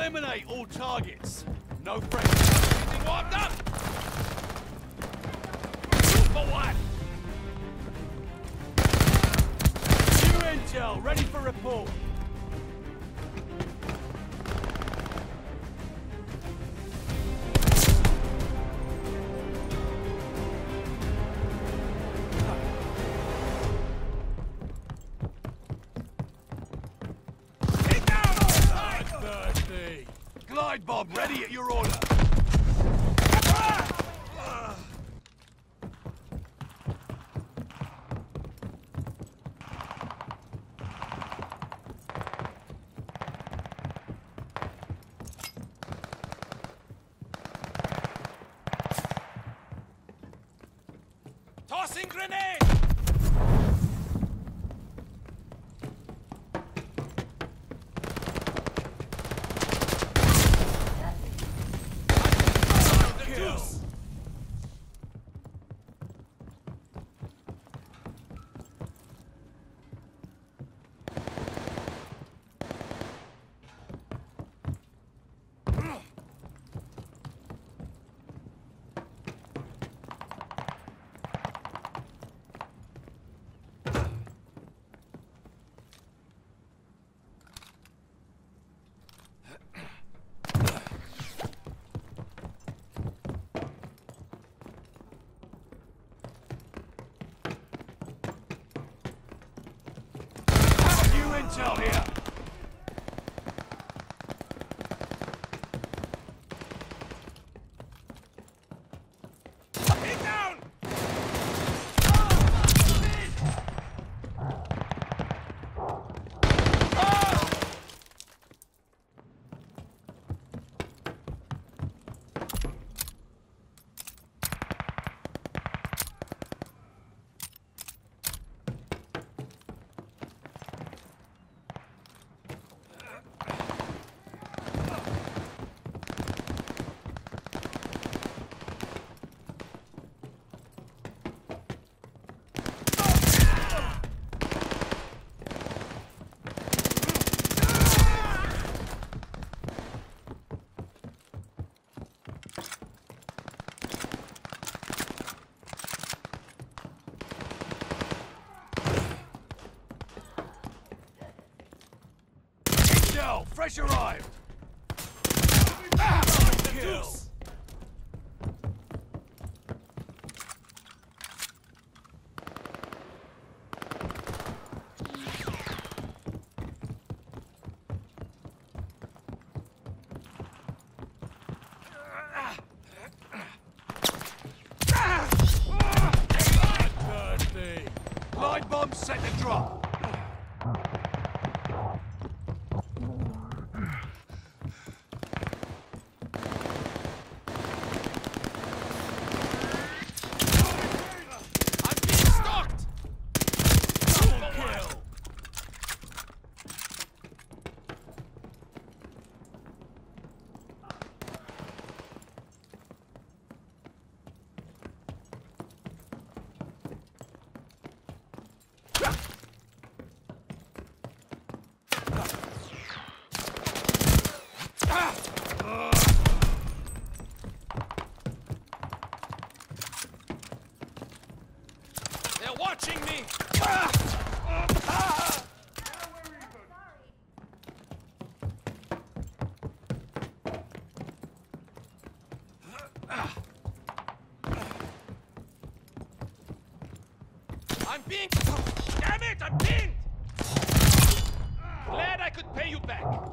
Eliminate all targets. No friends. Anything warmed up? For what? New intel, ready for report. Grenade! Kill. New intel here. Get down! Intel, fresh arrived. Kill. Bloodthirsty. Bomb set to drop. I'm being stalked! Double kill! They're watching me! Being... Damn it, I'm pinned! Glad I could pay you back.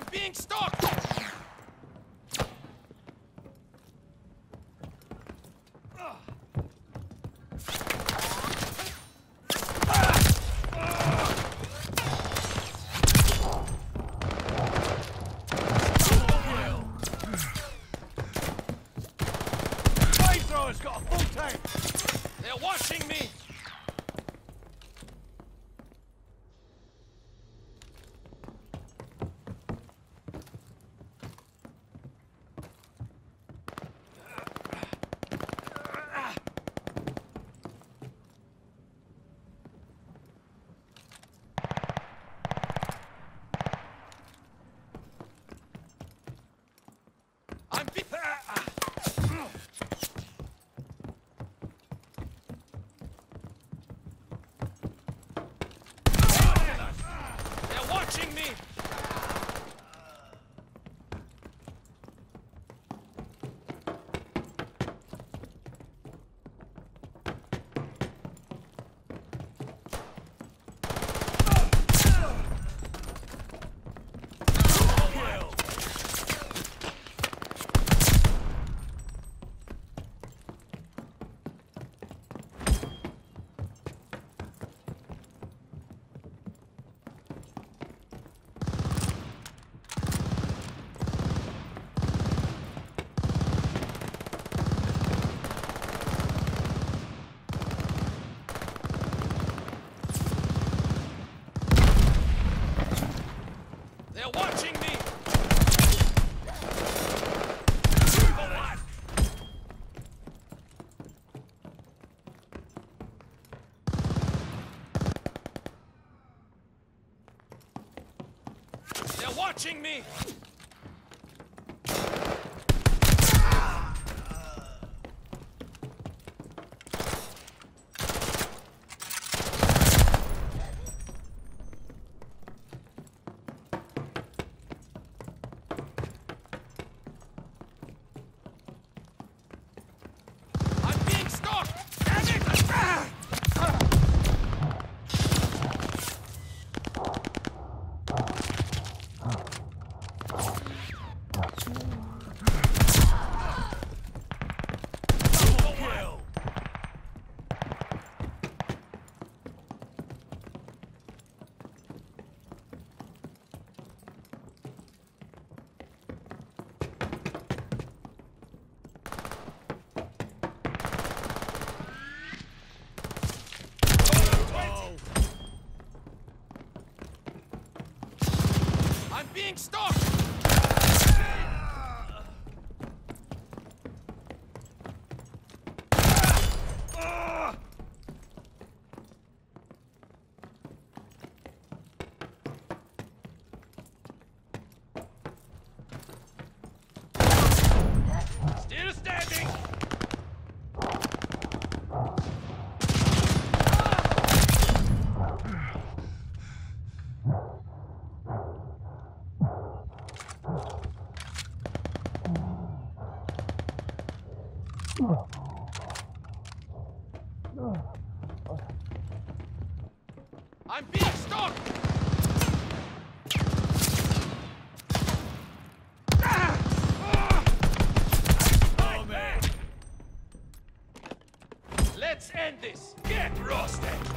I'm being stalked! Flamethrower's got a full tank! They're watching me! I'm be- They're watching me! Kill! They're watching me! Move alive! They're watching me! I'm being stalked! Damn it! Ah! Double kill! Oh. I'm being stalked! Ah! Still standing! I'm being stalked! Oh, man. Let's end this! Get roasted!